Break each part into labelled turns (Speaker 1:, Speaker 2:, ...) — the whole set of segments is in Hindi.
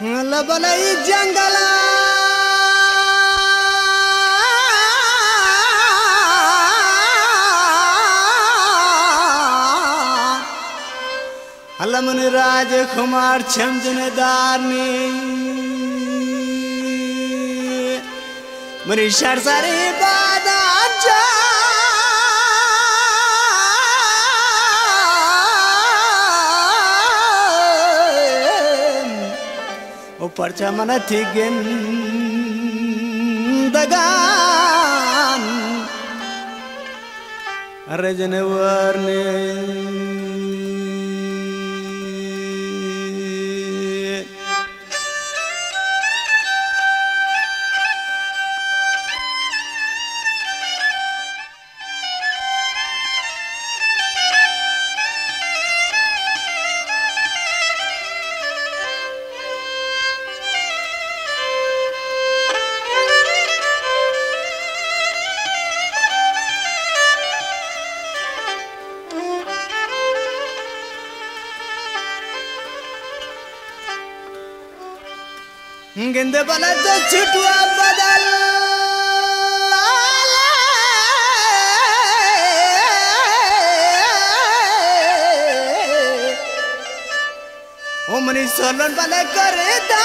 Speaker 1: लबलई जंगला अलमन राज कुमार छमजनदार ने मनी પરચમનથી ગેંદગાન રજનવરને இங்கிருந்து பணத்தை சுட்டுவாப்பதல்ல உமனி சொல்லன் பல கருதா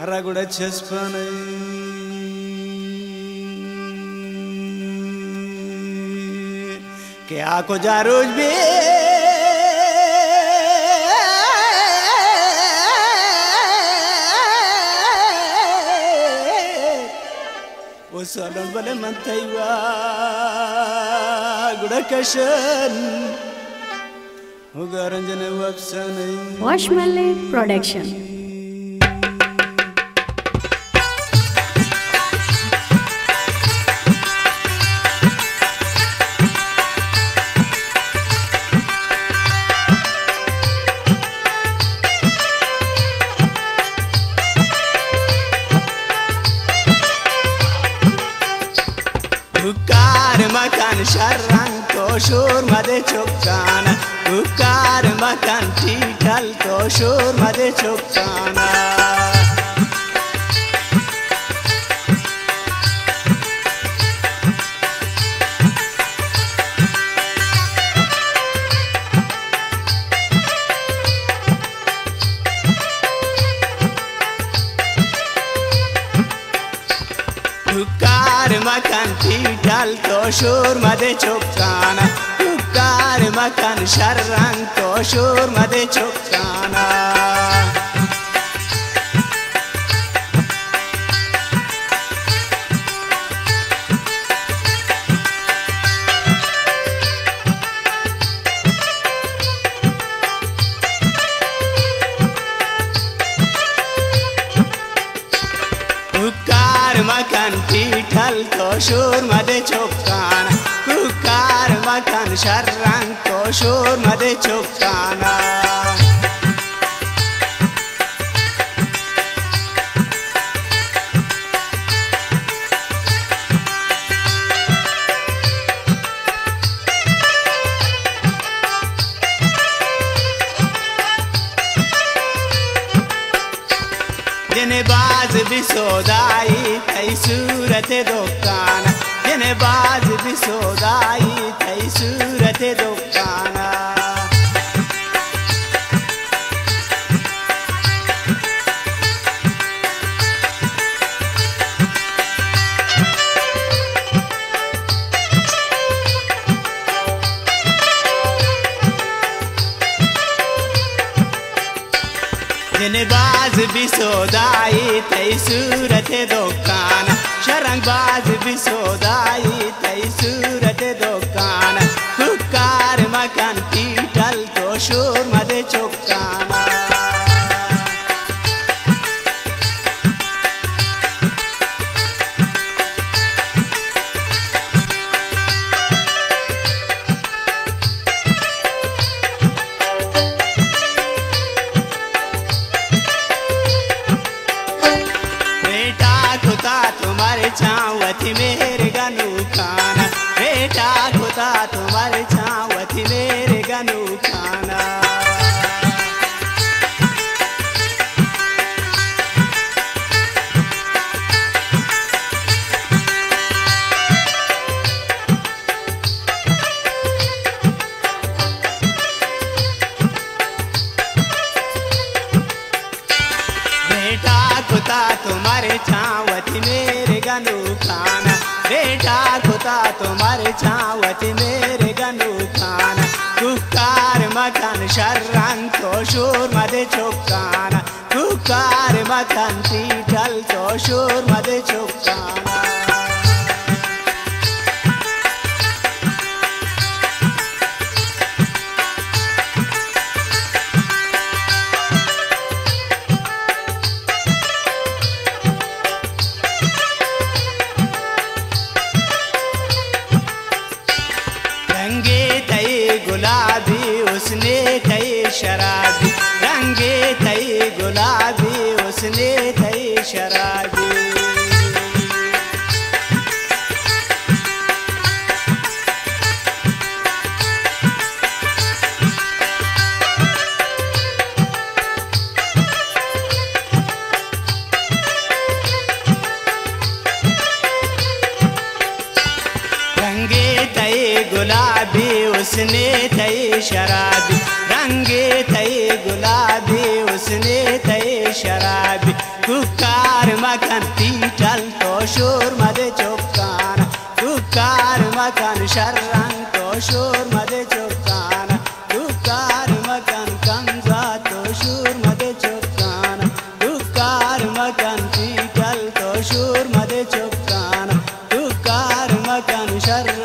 Speaker 1: रगुड़ क्या को जा रोज भी ओ सलन बले मंतैवा गुड़ कशन। उगरंजन वक्सन
Speaker 2: Washmale
Speaker 1: Production. हुकार मकान शरण तो शोर मध्ये चोकान हुकार मकान टीटल तो मकान टीटल तो शोर मध्ये चोकाना हुकार मकान तो शोर मध्ये चोकाना टीठल तो शोर मध्ये चोकाना हुकार मकान शरण तो शोर बाज बिसोदाई थई सूरत दुकान। जने बाज बिसोदाई थई सूरत दोकाना। जने भी सोदाई तई सूरत दुकान। शरणबाज भी सोदाई तई सूरत चावती मेरे बेटा खुदा तुम्हारे छावती मेरे गनू खाना। कुकार मकान शर्रन तो शोर मदे चुपकाना कुकार मकान पीठल तो शोर मदे चुकाना। शराबी। रंगे तई गुलाबी उसने तई शराबी। रंगे तई गुलाबी उसने तई शराबी। रंगे थे गुलाबी, उसने थे शराबी। कुकार मकान पीटल तो शोर मद चौकान। कुकार मकान शर्रंग तो शोर मद चौकान। कुकार मकान कंजा तो शोर मद चौकान। कुकार मकान पीटल तो शोर मद चौकान। कुकार मकान शर्रंग